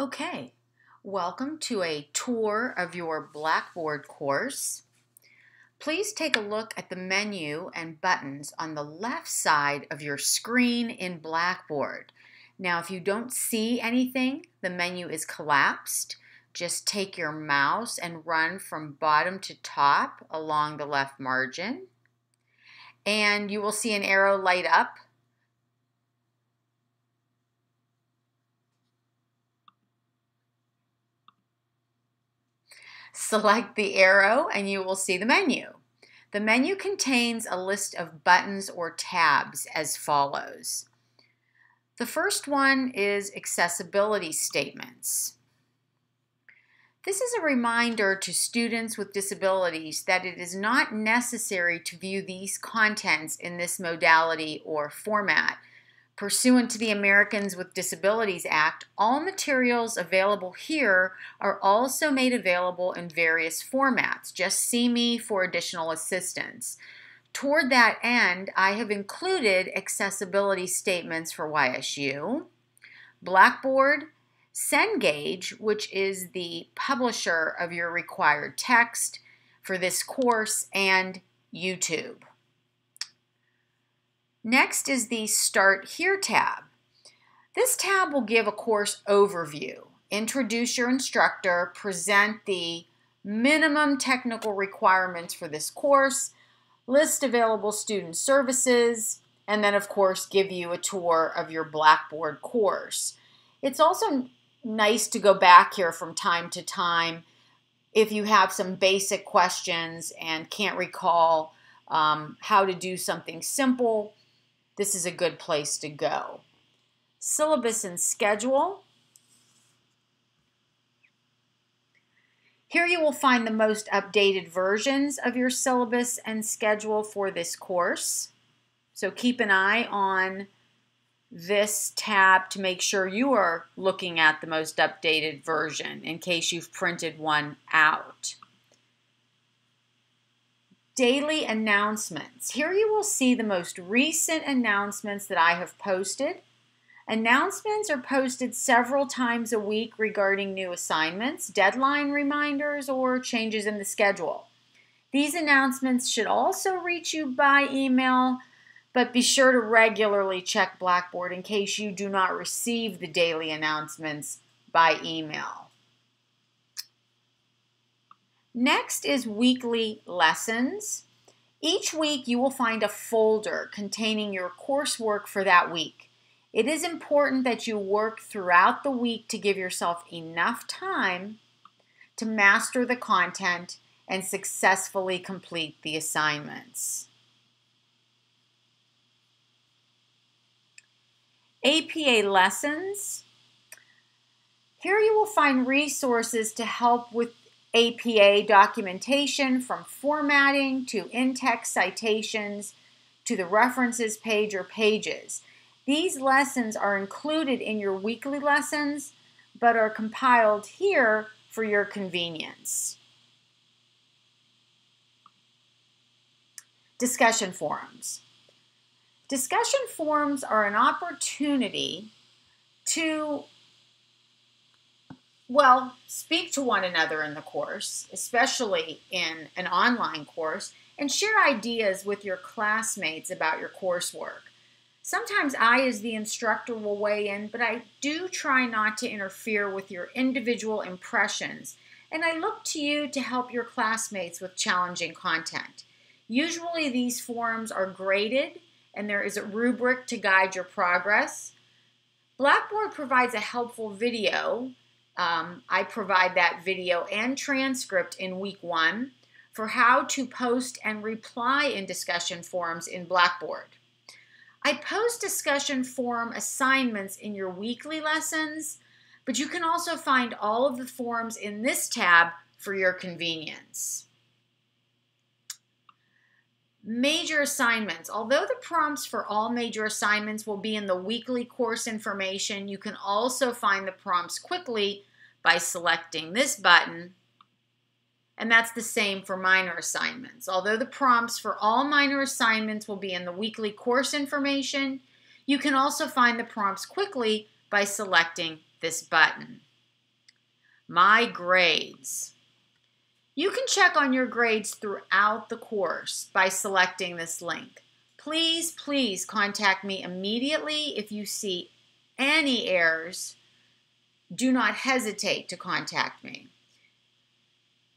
Okay, welcome to a tour of your Blackboard course. Please take a look at the menu and buttons on the left side of your screen in Blackboard. Now, if you don't see anything, the menu is collapsed. Just take your mouse and run from bottom to top along the left margin. And you will see an arrow light up Select the arrow and you will see the menu. The menu contains a list of buttons or tabs as follows. The first one is accessibility statements. This is a reminder to students with disabilities that it is not necessary to view these contents in this modality or format Pursuant to the Americans with Disabilities Act, all materials available here are also made available in various formats. Just see me for additional assistance. Toward that end, I have included accessibility statements for YSU, Blackboard, Cengage, which is the publisher of your required text for this course, and YouTube. Next is the Start Here tab. This tab will give a course overview, introduce your instructor, present the minimum technical requirements for this course, list available student services, and then of course give you a tour of your Blackboard course. It's also nice to go back here from time to time if you have some basic questions and can't recall um, how to do something simple this is a good place to go. Syllabus and schedule. Here you will find the most updated versions of your syllabus and schedule for this course. So keep an eye on this tab to make sure you are looking at the most updated version in case you've printed one out daily announcements. Here you will see the most recent announcements that I have posted. Announcements are posted several times a week regarding new assignments, deadline reminders, or changes in the schedule. These announcements should also reach you by email, but be sure to regularly check Blackboard in case you do not receive the daily announcements by email. Next is weekly lessons. Each week you will find a folder containing your coursework for that week. It is important that you work throughout the week to give yourself enough time to master the content and successfully complete the assignments. APA lessons. Here you will find resources to help with APA documentation from formatting to in-text citations to the references page or pages. These lessons are included in your weekly lessons but are compiled here for your convenience. Discussion forums. Discussion forums are an opportunity to well, speak to one another in the course, especially in an online course, and share ideas with your classmates about your coursework. Sometimes I, as the instructor, will weigh in, but I do try not to interfere with your individual impressions, and I look to you to help your classmates with challenging content. Usually, these forums are graded, and there is a rubric to guide your progress. Blackboard provides a helpful video um, I provide that video and transcript in week one for how to post and reply in discussion forums in Blackboard. I post discussion forum assignments in your weekly lessons, but you can also find all of the forums in this tab for your convenience. Major assignments. Although the prompts for all major assignments will be in the weekly course information, you can also find the prompts quickly by selecting this button. And that's the same for minor assignments. Although the prompts for all minor assignments will be in the weekly course information, you can also find the prompts quickly by selecting this button. My grades. You can check on your grades throughout the course by selecting this link. Please, please contact me immediately if you see any errors. Do not hesitate to contact me.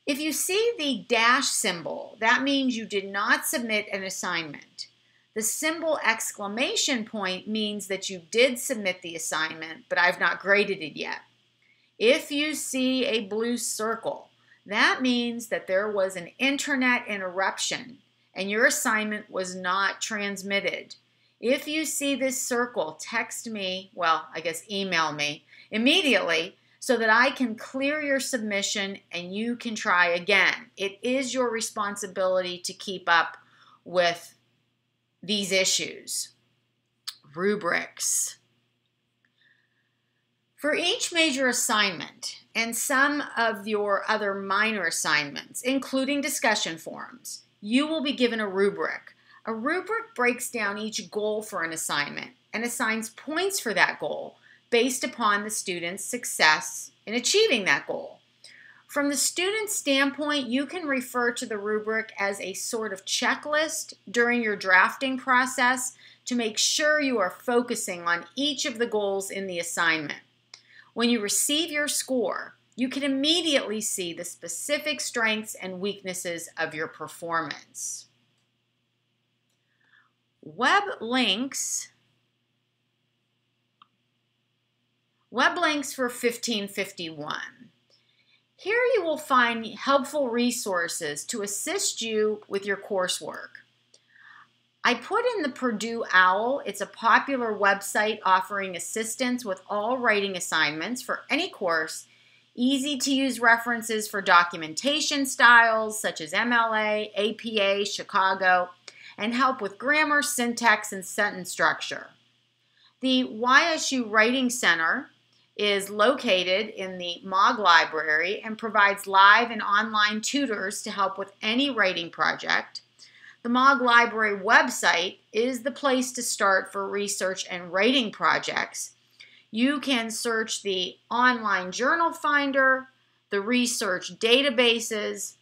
If you see the dash symbol, that means you did not submit an assignment. The symbol exclamation point means that you did submit the assignment, but I've not graded it yet. If you see a blue circle, that means that there was an internet interruption and your assignment was not transmitted. If you see this circle, text me, well, I guess email me immediately so that I can clear your submission and you can try again. It is your responsibility to keep up with these issues. Rubrics. For each major assignment and some of your other minor assignments, including discussion forums, you will be given a rubric. A rubric breaks down each goal for an assignment and assigns points for that goal based upon the student's success in achieving that goal. From the student's standpoint, you can refer to the rubric as a sort of checklist during your drafting process to make sure you are focusing on each of the goals in the assignment. When you receive your score, you can immediately see the specific strengths and weaknesses of your performance. Web links Web links for 1551. Here you will find helpful resources to assist you with your coursework. I put in the Purdue OWL. It's a popular website offering assistance with all writing assignments for any course, easy to use references for documentation styles such as MLA, APA, Chicago, and help with grammar, syntax, and sentence structure. The YSU Writing Center is located in the Maag library and provides live and online tutors to help with any writing project. The Maag library website is the place to start for research and writing projects. You can search the online journal finder, the research databases,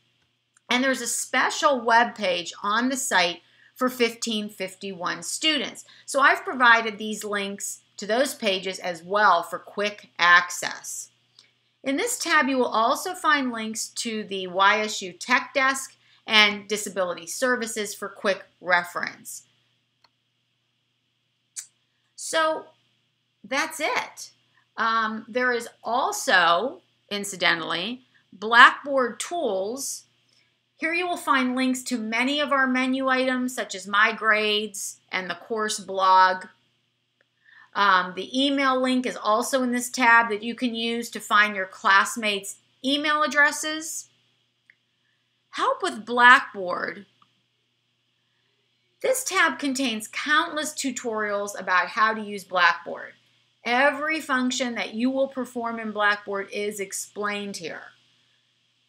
and there's a special web page on the site for 1551 students. So I've provided these links to those pages as well for quick access. In this tab, you will also find links to the YSU Tech Desk and Disability Services for quick reference. So that's it. Um, there is also, incidentally, Blackboard Tools. Here you will find links to many of our menu items, such as My Grades and the course blog. Um, the email link is also in this tab that you can use to find your classmates' email addresses. Help with Blackboard. This tab contains countless tutorials about how to use Blackboard. Every function that you will perform in Blackboard is explained here.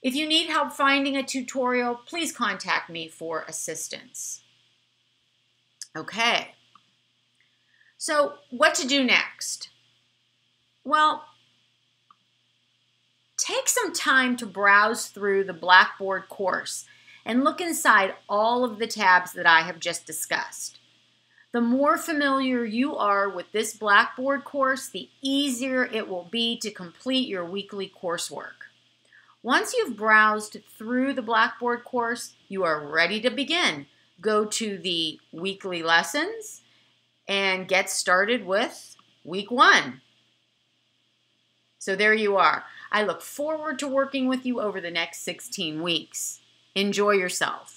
If you need help finding a tutorial, please contact me for assistance. Okay. So, what to do next? Well, take some time to browse through the Blackboard course and look inside all of the tabs that I have just discussed. The more familiar you are with this Blackboard course, the easier it will be to complete your weekly coursework. Once you've browsed through the Blackboard course, you are ready to begin. Go to the weekly lessons and get started with week one. So there you are. I look forward to working with you over the next 16 weeks. Enjoy yourself.